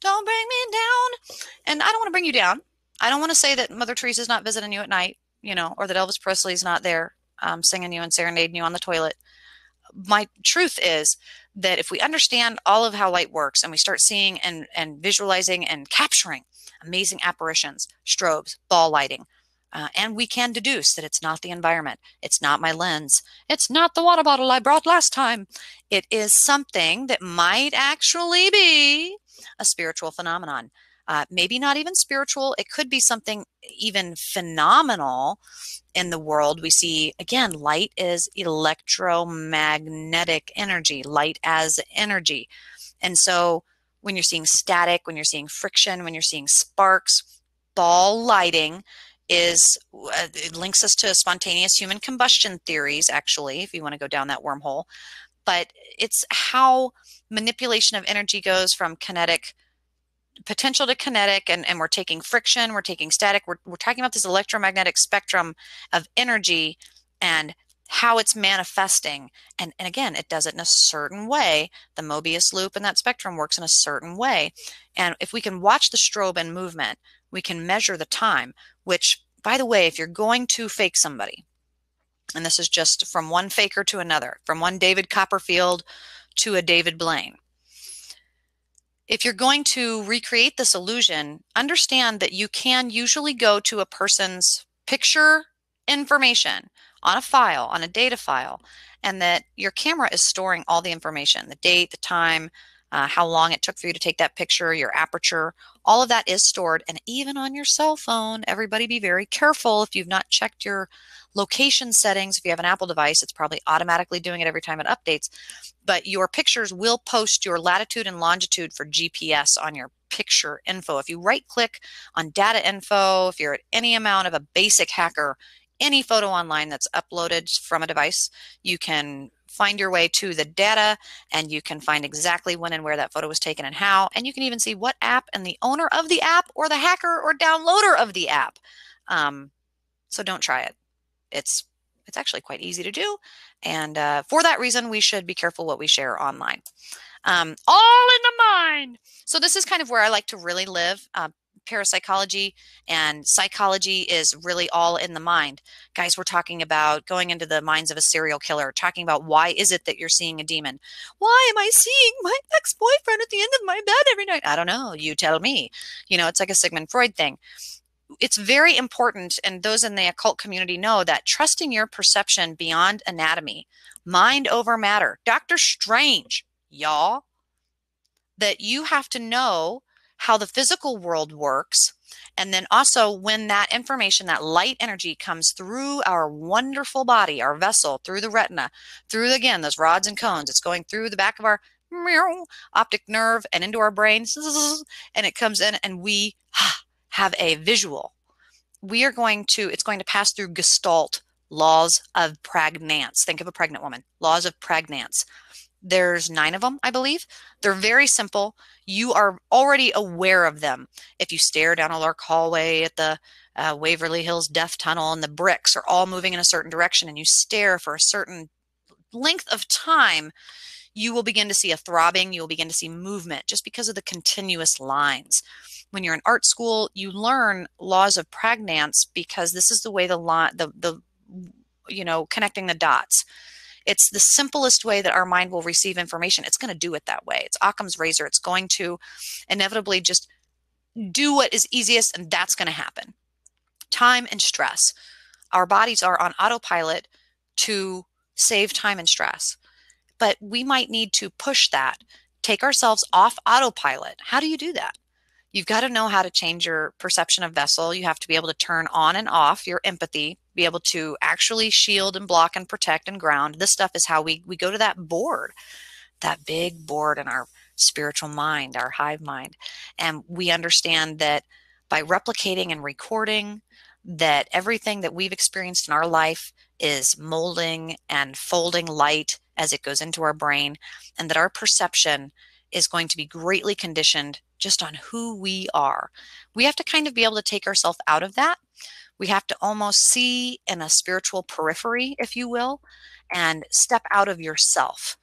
Don't bring me down. And I don't want to bring you down. I don't want to say that Mother Teresa is not visiting you at night you know, or that Elvis Presley's not there um, singing you and serenading you on the toilet. My truth is that if we understand all of how light works and we start seeing and, and visualizing and capturing amazing apparitions, strobes, ball lighting, uh, and we can deduce that it's not the environment. It's not my lens. It's not the water bottle I brought last time. It is something that might actually be a spiritual phenomenon uh, maybe not even spiritual. It could be something even phenomenal in the world. We see, again, light is electromagnetic energy, light as energy. And so when you're seeing static, when you're seeing friction, when you're seeing sparks, ball lighting is uh, it links us to spontaneous human combustion theories actually if you want to go down that wormhole but it's how manipulation of energy goes from kinetic potential to kinetic and, and we're taking friction, we're taking static, we're, we're talking about this electromagnetic spectrum of energy and how it's manifesting. And, and again, it does it in a certain way. The Mobius loop and that spectrum works in a certain way. And if we can watch the strobe and movement, we can measure the time, which, by the way, if you're going to fake somebody, and this is just from one faker to another, from one David Copperfield to a David Blaine if you're going to recreate this illusion, understand that you can usually go to a person's picture information on a file, on a data file, and that your camera is storing all the information the date, the time, uh, how long it took for you to take that picture, your aperture, all of that is stored. And even on your cell phone, everybody be very careful if you've not checked your location settings. If you have an Apple device, it's probably automatically doing it every time it updates. But your pictures will post your latitude and longitude for GPS on your picture info. If you right click on data info, if you're at any amount of a basic hacker, any photo online that's uploaded from a device, you can find your way to the data and you can find exactly when and where that photo was taken and how. And you can even see what app and the owner of the app or the hacker or downloader of the app. Um, so don't try it. It's it's actually quite easy to do. And uh, for that reason, we should be careful what we share online. Um, all in the mind. So this is kind of where I like to really live. Uh, parapsychology and psychology is really all in the mind. Guys, we're talking about going into the minds of a serial killer, talking about why is it that you're seeing a demon? Why am I seeing my ex-boyfriend at the end of my bed every night? I don't know. You tell me. You know, it's like a Sigmund Freud thing it's very important, and those in the occult community know that trusting your perception beyond anatomy, mind over matter, Doctor Strange, y'all, that you have to know how the physical world works. And then also, when that information, that light energy comes through our wonderful body, our vessel, through the retina, through again those rods and cones, it's going through the back of our optic nerve and into our brain, and it comes in, and we ah, have a visual. We are going to, it's going to pass through gestalt laws of Prägnanz. Think of a pregnant woman, laws of Prägnanz. There's nine of them, I believe. They're very simple. You are already aware of them. If you stare down a dark hallway at the uh, Waverly Hills Death Tunnel and the bricks are all moving in a certain direction and you stare for a certain length of time, you will begin to see a throbbing, you will begin to see movement just because of the continuous lines when you're in art school, you learn laws of Prägnanz because this is the way the line, the, the, you know, connecting the dots. It's the simplest way that our mind will receive information. It's going to do it that way. It's Occam's razor. It's going to inevitably just do what is easiest, and that's going to happen. Time and stress. Our bodies are on autopilot to save time and stress, but we might need to push that, take ourselves off autopilot. How do you do that? You've got to know how to change your perception of vessel. You have to be able to turn on and off your empathy, be able to actually shield and block and protect and ground. This stuff is how we, we go to that board, that big board in our spiritual mind, our hive mind. And we understand that by replicating and recording, that everything that we've experienced in our life is molding and folding light as it goes into our brain, and that our perception is going to be greatly conditioned just on who we are. We have to kind of be able to take ourselves out of that. We have to almost see in a spiritual periphery, if you will, and step out of yourself.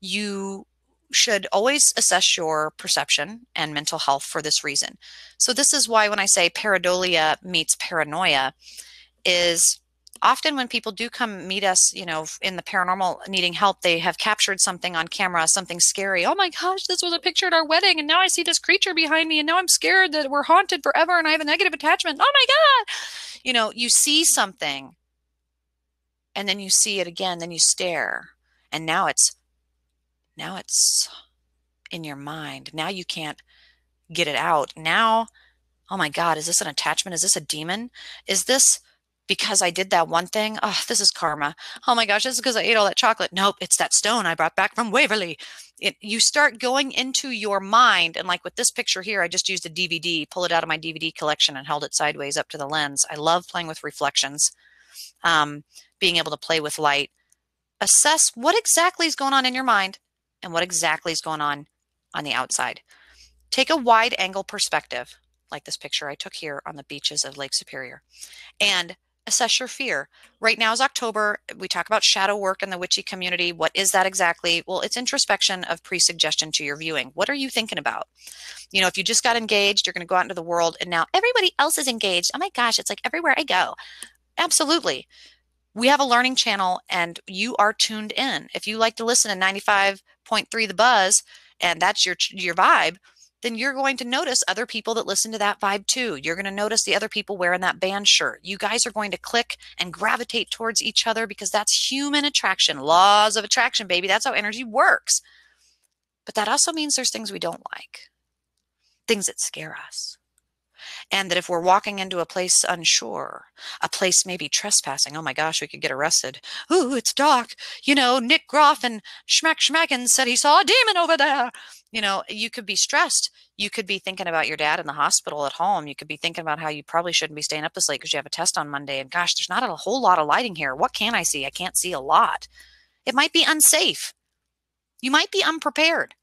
You should always assess your perception and mental health for this reason. So, this is why when I say pareidolia meets paranoia, is often when people do come meet us, you know, in the paranormal needing help, they have captured something on camera, something scary. Oh my gosh, this was a picture at our wedding, and now I see this creature behind me, and now I'm scared that we're haunted forever and I have a negative attachment. Oh my God. You know, you see something and then you see it again, then you stare, and now it's now it's in your mind. Now you can't get it out. Now, oh my God, is this an attachment? Is this a demon? Is this because I did that one thing. Oh, this is karma. Oh my gosh, this is because I ate all that chocolate. Nope, it's that stone I brought back from Waverly. It, you start going into your mind, and like with this picture here, I just used a DVD, pull it out of my DVD collection, and held it sideways up to the lens. I love playing with reflections, um, being able to play with light. Assess what exactly is going on in your mind and what exactly is going on on the outside. Take a wide angle perspective, like this picture I took here on the beaches of Lake Superior, and assess your fear. Right now is October. We talk about shadow work in the witchy community. What is that exactly? Well, it's introspection of pre-suggestion to your viewing. What are you thinking about? You know, if you just got engaged, you're going to go out into the world and now everybody else is engaged. Oh my gosh, it's like everywhere I go. Absolutely. We have a learning channel and you are tuned in. If you like to listen to 95.3 The Buzz and that's your your vibe, then you're going to notice other people that listen to that vibe too. You're going to notice the other people wearing that band shirt. You guys are going to click and gravitate towards each other because that's human attraction, laws of attraction, baby. That's how energy works. But that also means there's things we don't like, things that scare us. And that if we're walking into a place unsure, a place maybe trespassing, oh my gosh, we could get arrested. Ooh, it's dark. You know, Nick Groff and Schmack Schmackens said he saw a demon over there you know, you could be stressed. you could be thinking about your dad in the hospital at home. You could be thinking about how you probably shouldn't be staying up this late because you have a test on Monday. And gosh, there's not a whole lot of lighting here. What can I see? I can't see a lot. It might be unsafe. You might be unprepared.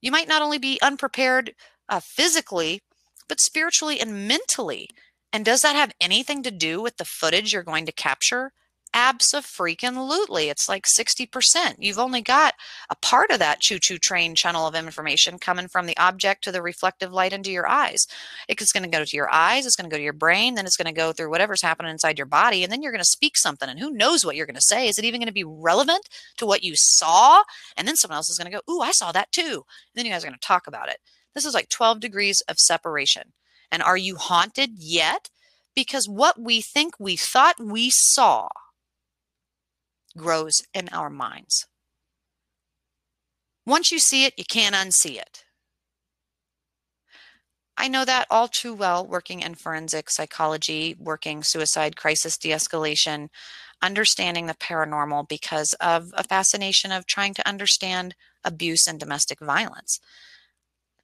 You might not only be unprepared uh, physically, but spiritually and mentally. And does that have anything to do with the footage you're going to capture? Abso-freaking-lutely. It's like 60%. You've only got a part of that choo-choo train channel of information coming from the object to the reflective light into your eyes. It's going to go to your eyes, it's going to go to your brain, then it's going to go through whatever's happening inside your body, and then you're going to speak something. And who knows what you're going to say? Is it even going to be relevant to what you saw? And then someone else is going to go, Ooh, I saw that too. And then you guys are going to talk about it. This is like 12 degrees of separation. And are you haunted yet? Because what we think we thought we saw grows in our minds. Once you see it, you can't unsee it. I know that all too well working in forensic psychology, working suicide crisis de escalation, understanding the paranormal because of a fascination of trying to understand abuse and domestic violence.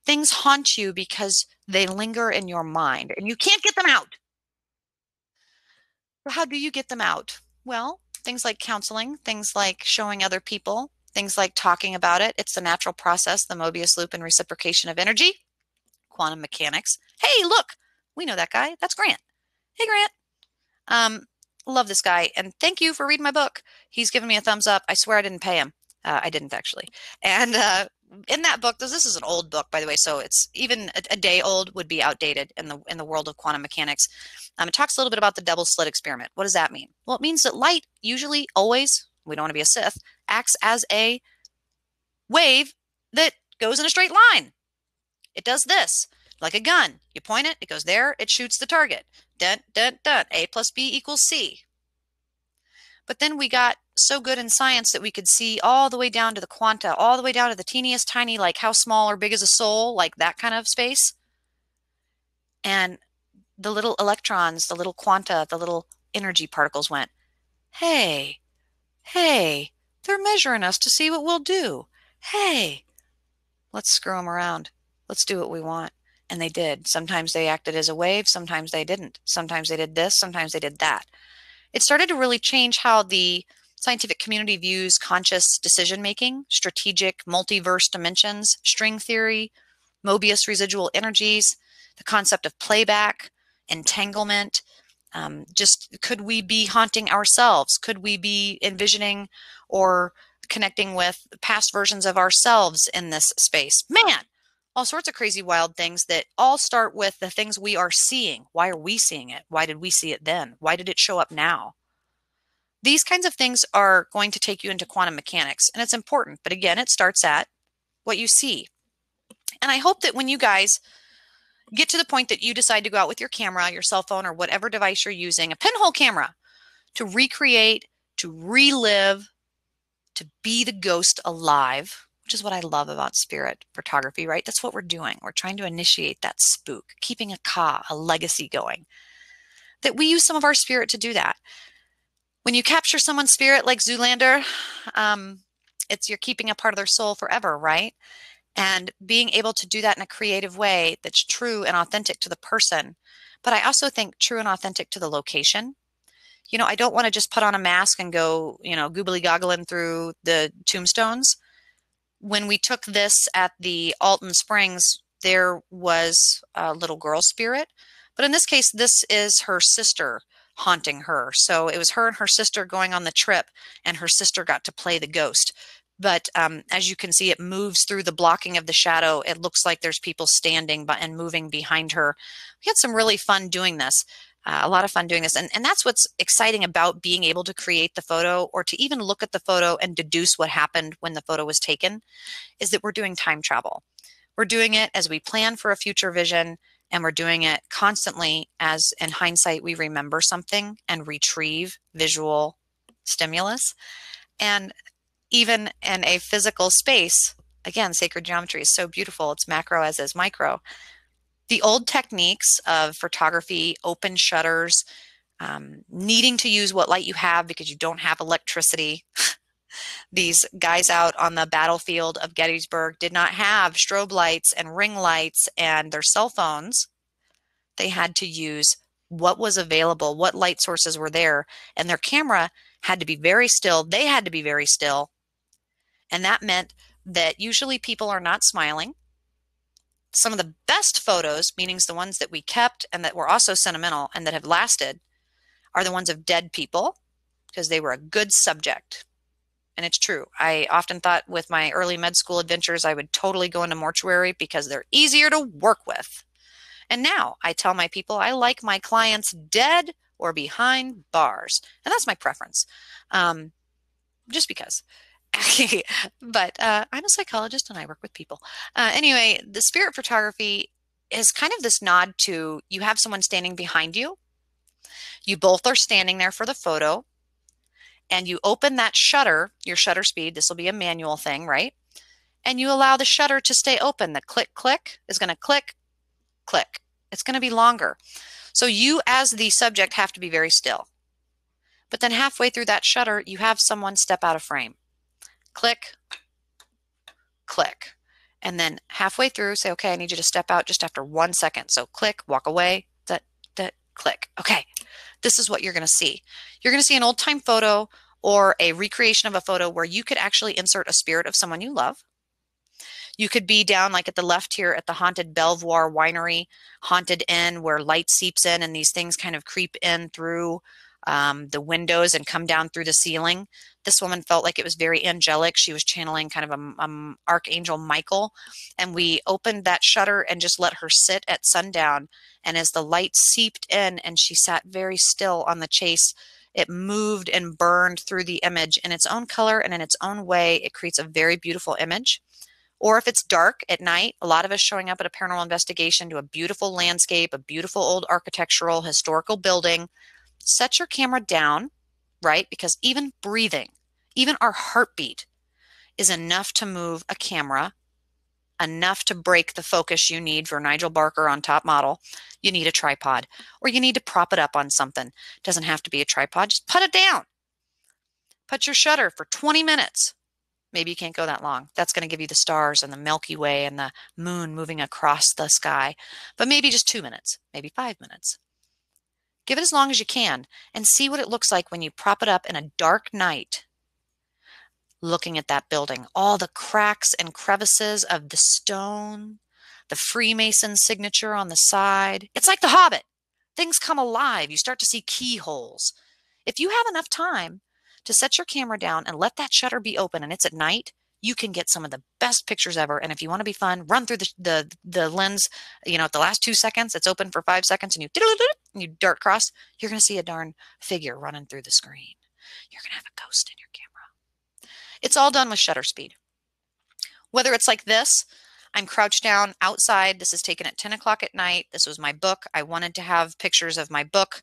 Things haunt you because they linger in your mind and you can't get them out. So How do you get them out? Well, things like counseling, things like showing other people, things like talking about it. It's the natural process, the Mobius loop and reciprocation of energy, quantum mechanics. Hey, look, we know that guy. That's Grant. Hey, Grant. Um, love this guy. And thank you for reading my book. He's given me a thumbs up. I swear I didn't pay him. Uh, I didn't actually. And uh, in that book, this is an old book, by the way, so it's even a, a, day old would be outdated in the in the world of quantum mechanics. Um, it talks a little bit about the double slit experiment. What does that mean? Well, it means that light usually, always, we don't want to be a Sith, acts as a wave that goes in a straight line. It does this, like a gun. You point it, it goes there, it shoots the target. Dun, dun, dun. A plus B equals C. But then we got so good in science that we could see all the way down to the quanta, all the way down to the teeniest tiny, like how small or big is a soul, like that kind of space. And the little electrons, the little quanta, the little energy particles went, hey, hey, they're measuring us to see what we'll do. Hey, let's screw them around. Let's do what we want. And they did. Sometimes they acted as a wave, sometimes they didn't. Sometimes they did this, sometimes they did that. It started to really change how the scientific community views conscious decision making, strategic multiverse dimensions, string theory, Mobius residual energies, the concept of playback, entanglement. Um, just could we be haunting ourselves? Could we be envisioning or connecting with past versions of ourselves in this space? Man, all sorts of crazy, wild things that all start with the things we are seeing. Why are we seeing it? Why did we see it then? Why did it show up now? These kinds of things are going to take you into quantum mechanics, and it's important. But again, it starts at what you see. And I hope that when you guys get to the point that you decide to go out with your camera, your cell phone, or whatever device you're using, a pinhole camera, to recreate, to relive, to be the ghost alive, which is what I love about spirit photography, right? That's what we're doing. We're trying to initiate that spook, keeping a ka, a legacy going. That we use some of our spirit to do that when you capture someone's spirit like Zoolander, um, it's you're keeping a part of their soul forever, right? And being able to do that in a creative way that's true and authentic to the person. But I also think true and authentic to the location. You know, I don't want to just put on a mask and go, you know, googly goggling through the tombstones. When we took this at the Alton Springs, there was a little girl spirit. But in this case, this is her sister haunting her. So it was her and her sister going on the trip, and her sister got to play the ghost. But um, as you can see, it moves through the blocking of the shadow. It looks like there's people standing and moving behind her. We had some really fun doing this. Uh, a lot of fun doing this. And, and that's what's exciting about being able to create the photo or to even look at the photo and deduce what happened when the photo was taken is that we're doing time travel. We're doing it as we plan for a future vision and we're doing it constantly as in hindsight we remember something and retrieve visual stimulus. And even in a physical space again sacred geometry is so beautiful it's macro as is micro. The old techniques of photography open shutters um, needing to use what light you have because you don't have electricity these guys out on the battlefield of Gettysburg did not have strobe lights and ring lights and their cell phones. They had to use what was available, what light sources were there, and their camera had to be very still. They had to be very still. And that meant that usually people are not smiling. Some of the best photos, meaning the ones that we kept and that were also sentimental and that have lasted, are the ones of dead people because they were a good subject. And it's true. I often thought with my early med school adventures, I would totally go into mortuary because they're easier to work with. And now I tell my people I like my clients dead or behind bars. And that's my preference. Um, just because. but uh, I'm a psychologist and I work with people. Uh, anyway, the spirit photography is kind of this nod to you have someone standing behind you. You both are standing there for the photo and you open that shutter, your shutter speed, this will be a manual thing, right? And you allow the shutter to stay open. The click, click is going to click, click. It's going to be longer. So you, as the subject, have to be very still. But then halfway through that shutter, you have someone step out of frame. Click, click. And then halfway through, say, okay, I need you to step out just after one second. So click, walk away, that, that, click. Okay, this is what you're going to see. You're going to see an old time photo or a recreation of a photo where you could actually insert a spirit of someone you love. You could be down like at the left here at the haunted Belvoir Winery, haunted inn where light seeps in and these things kind of creep in through um, the windows and come down through the ceiling. This woman felt like it was very angelic. She was channeling kind of a, um, Archangel Michael. And we opened that shutter and just let her sit at sundown. And as the light seeped in and she sat very still on the chase, it moved and burned through the image in its own color and in its own way. It creates a very beautiful image. Or if it's dark at night, a lot of us showing up at a paranormal investigation to a beautiful landscape, a beautiful old architectural, historical building, set your camera down, right? Because even breathing, even our heartbeat is enough to move a camera, enough to break the focus you need for Nigel Barker on top model. You need a tripod or you need to prop it up on something. It doesn't have to be a tripod, just put it down. Put your shutter for 20 minutes Maybe you can't go that long. That's going to give you the stars and the Milky Way and the moon moving across the sky. But maybe just two minutes, maybe five minutes. Give it as long as you can and see what it looks like when you prop it up in a dark night looking at that building. All the cracks and crevices of the stone, the Freemason signature on the side. It's like the Hobbit. Things come alive. You start to see keyholes. If you have enough time, to set your camera down and let that shutter be open and it's at night, you can get some of the best pictures ever. And if you want to be fun, run through the, the, the lens, you know, at the last two seconds, it's open for five seconds and you, and you dart cross, you're going to see a darn figure running through the screen. You're going to have a ghost in your camera. It's all done with shutter speed. Whether it's like this, I'm crouched down outside. This is taken at 10 o'clock at night. This was my book. I wanted to have pictures of my book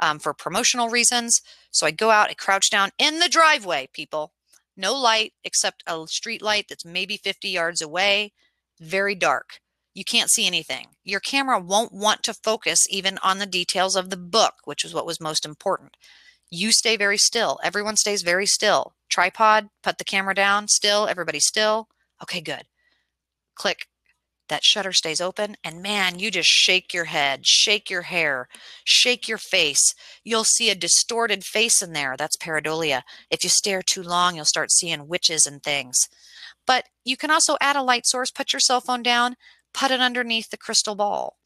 um, for promotional reasons. So I go out, I crouch down in the driveway, people. No light except a street light that's maybe 50 yards away, very dark. You can't see anything. Your camera won't want to focus even on the details of the book, which is what was most important. You stay very still. Everyone stays very still. Tripod, put the camera down, still, everybody still. Okay, good. Click that shutter stays open and man you just shake your head shake your hair shake your face. You'll see a distorted face in there that's pareidolia. If you stare too long you'll start seeing witches and things. But you can also add a light source put your cell phone down put it underneath the crystal ball.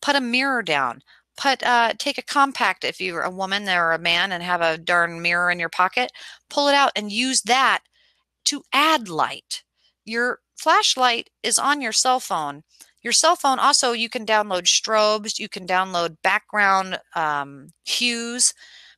Put a mirror down. Put uh, take a compact if you're a woman or a man and have a darn mirror in your pocket. Pull it out and use that to add light. Your flashlight is on your cell phone. Your cell phone also, you can download strobes, you can download background um, hues,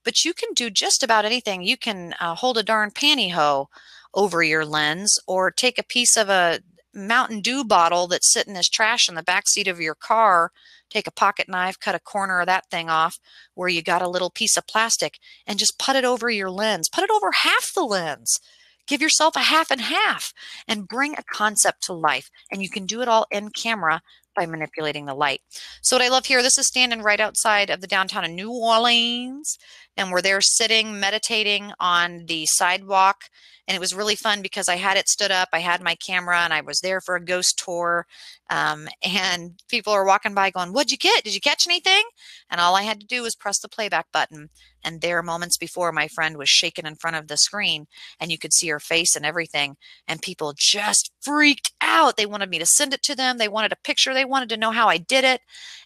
but you can do just about anything. You can uh, hold a darn pantyhose over your lens or take a piece of a Mountain Dew bottle that's sitting as trash in the back seat of your car, take a pocket knife, cut a corner of that thing off where you got a little piece of plastic and just put it over your lens. Put it over half the lens Give yourself a half and half and bring a concept to life. And you can do it all in camera by manipulating the light. So, what I love here, this is standing right outside of the downtown of New Orleans, and we're there sitting, meditating on the sidewalk. And it was really fun because I had it stood up, I had my camera, and I was there for a ghost tour. Um, and people are walking by going, What'd you get? Did you catch anything? And all I had to do was press the playback button. And there, moments before, my friend was shaking in front of the screen, and you could see her face and everything. And people just freaked out. They wanted me to send it to them, they wanted a picture, they wanted to know how I did it.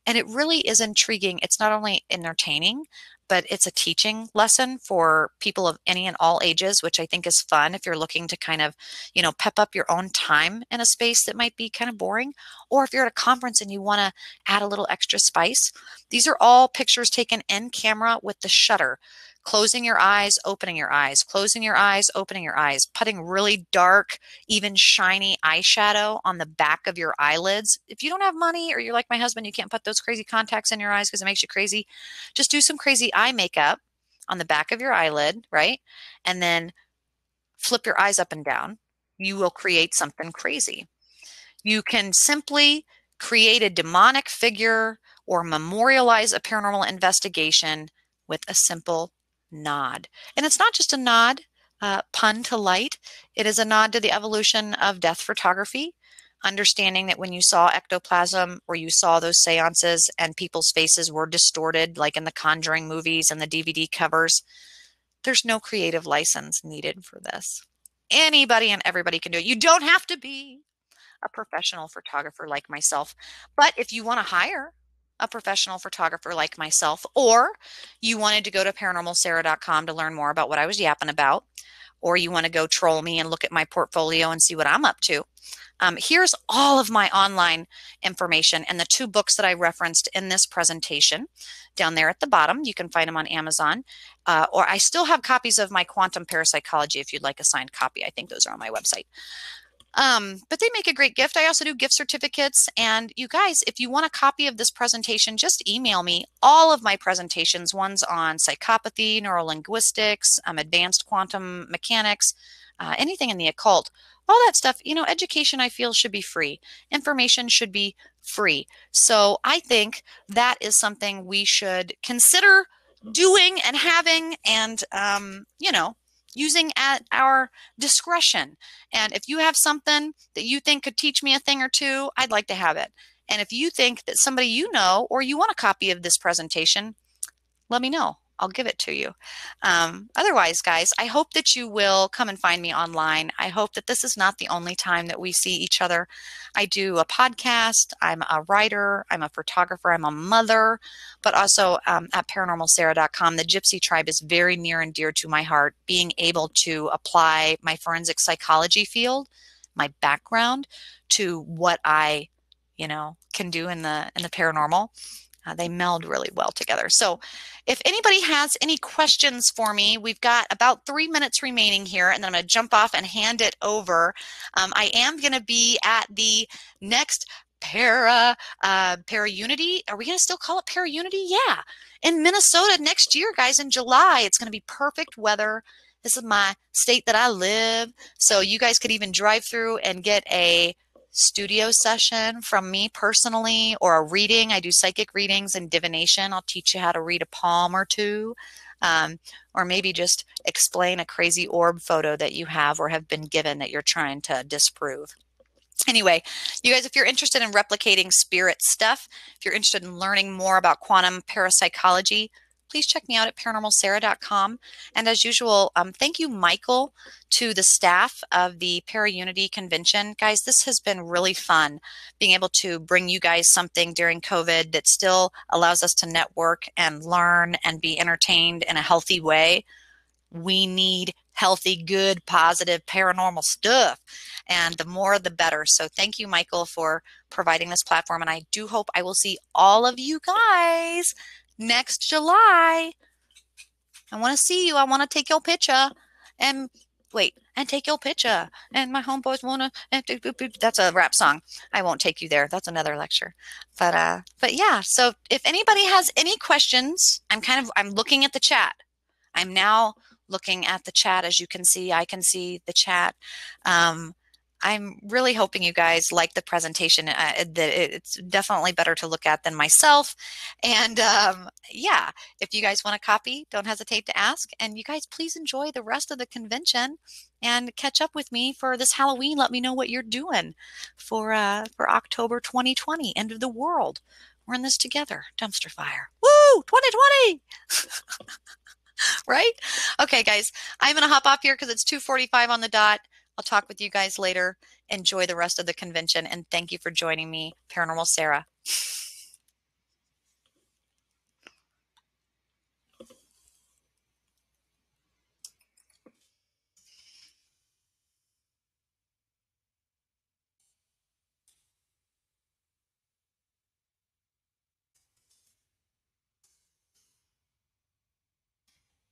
And it really is intriguing. It's not only entertaining, but it's a teaching lesson for people of any and all ages, which I think is fun if you're looking to kind of, you know, pep up your own time in a space that might be kind of boring, or if you're at a conference and you want to add a little extra spice. These are all pictures taken in camera with the shutter closing your eyes, opening your eyes, closing your eyes, opening your eyes, putting really dark, even shiny eyeshadow on the back of your eyelids. If you don't have money or you're like my husband, you can't put those crazy contacts in your eyes because it makes you crazy, just do some crazy eye makeup on the back of your eyelid, right? And then flip your eyes up and down. You will create something crazy. You can simply create a demonic figure or memorialize a paranormal investigation with a simple nod. And it's not just a nod, uh, pun to light, it is a nod to the evolution of death photography. Understanding that when you saw ectoplasm or you saw those seances and people's faces were distorted, like in the Conjuring movies and the DVD covers, there's no creative license needed for this. Anybody and everybody can do it. You don't have to be a professional photographer like myself. But if you want to hire a professional photographer like myself, or you wanted to go to paranormalsarah.com to learn more about what I was yapping about, or you want to go troll me and look at my portfolio and see what I'm up to. Um, here's all of my online information and the two books that I referenced in this presentation down there at the bottom. You can find them on Amazon. Uh, or I still have copies of my Quantum Parapsychology if you'd like a signed copy. I think those are on my website. Um, but they make a great gift. I also do gift certificates. And you guys, if you want a copy of this presentation, just email me all of my presentations. One's on psychopathy, neurolinguistics, um, advanced quantum mechanics, uh, anything in the occult. All that stuff, you know, education I feel should be free. Information should be free. So I think that is something we should consider doing and having and, um, you know, using at our discretion. And if you have something that you think could teach me a thing or two, I'd like to have it. And if you think that somebody you know or you want a copy of this presentation, let me know. I'll give it to you. Um, otherwise, guys, I hope that you will come and find me online. I hope that this is not the only time that we see each other. I do a podcast, I'm a writer, I'm a photographer, I'm a mother, but also um, at paranormalsarah.com. The Gypsy Tribe is very near and dear to my heart. Being able to apply my forensic psychology field, my background, to what I you know can do in the in the paranormal uh, they meld really well together. So, if anybody has any questions for me, we've got about three minutes remaining here, and then I'm going to jump off and hand it over. Um, I am going to be at the next para uh, para unity. Are we going to still call it para unity? Yeah, in Minnesota next year, guys, in July. It's going to be perfect weather. This is my state that I live, so you guys could even drive through and get a studio session from me personally or a reading. I do psychic readings and divination. I'll teach you how to read a palm or two. Um, or maybe just explain a crazy orb photo that you have or have been given that you're trying to disprove. Anyway, you guys, if you're interested in replicating spirit stuff, if you're interested in learning more about quantum parapsychology, please check me out at paranormalsarah.com. And as usual, um, thank you, Michael, to the staff of the Paraunity Convention. Guys, this has been really fun being able to bring you guys something during COVID that still allows us to network and learn and be entertained in a healthy way. We need healthy, good, positive, paranormal stuff. And the more, the better. So thank you, Michael, for providing this platform. And I do hope I will see all of you guys next July. I want to see you. I want to take your picture. And wait, and take your picture. And my homeboys want to. That's a rap song. I won't take you there. That's another lecture. But uh, but yeah. So if anybody has any questions, I'm kind of I'm looking at the chat. I'm now looking at the chat. As you can see, I can see the chat. Um, I'm really hoping you guys like the presentation. Uh, that it's definitely better to look at than myself. And um, yeah, if you guys want a copy, don't hesitate to ask. And you guys, please enjoy the rest of the convention and catch up with me for this Halloween. Let me know what you're doing for uh, for October 2020, end of the world. We're in this together. Dumpster fire. Woo! 2020. right? Okay, guys, I'm to hop off here because it's 2:45 on the dot. I'll talk with you guys later. Enjoy the rest of the convention and thank you for joining me, Paranormal Sarah.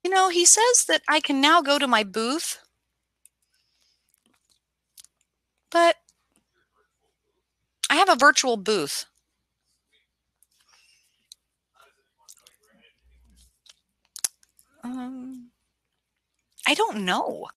You know, he says that I can now go to my booth but I have a virtual booth. Um, I don't know.